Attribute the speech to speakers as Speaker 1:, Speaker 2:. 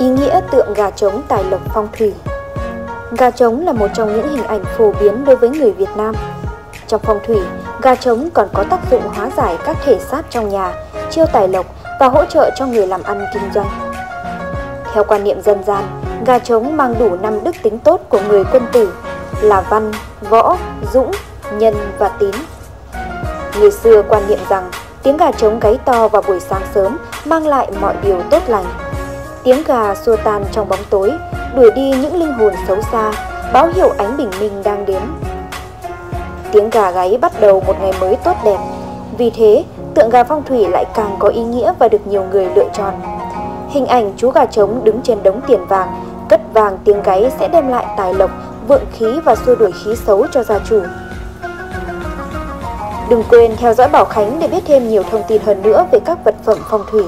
Speaker 1: Ý nghĩa tượng gà trống tài lộc phong thủy Gà trống là một trong những hình ảnh phổ biến đối với người Việt Nam. Trong phong thủy, gà trống còn có tác dụng hóa giải các thể sát trong nhà, chiêu tài lộc và hỗ trợ cho người làm ăn kinh doanh. Theo quan niệm dân gian, gà trống mang đủ năm đức tính tốt của người quân tử là văn, võ, dũng, nhân và tín. Người xưa quan niệm rằng tiếng gà trống gáy to vào buổi sáng sớm mang lại mọi điều tốt lành. Tiếng gà xua tan trong bóng tối, đuổi đi những linh hồn xấu xa, báo hiệu ánh bình minh đang đến. Tiếng gà gáy bắt đầu một ngày mới tốt đẹp. Vì thế, tượng gà phong thủy lại càng có ý nghĩa và được nhiều người lựa chọn. Hình ảnh chú gà trống đứng trên đống tiền vàng, cất vàng tiếng gáy sẽ đem lại tài lộc, vượng khí và xua đuổi khí xấu cho gia chủ. Đừng quên theo dõi Bảo Khánh để biết thêm nhiều thông tin hơn nữa về các vật phẩm phong thủy.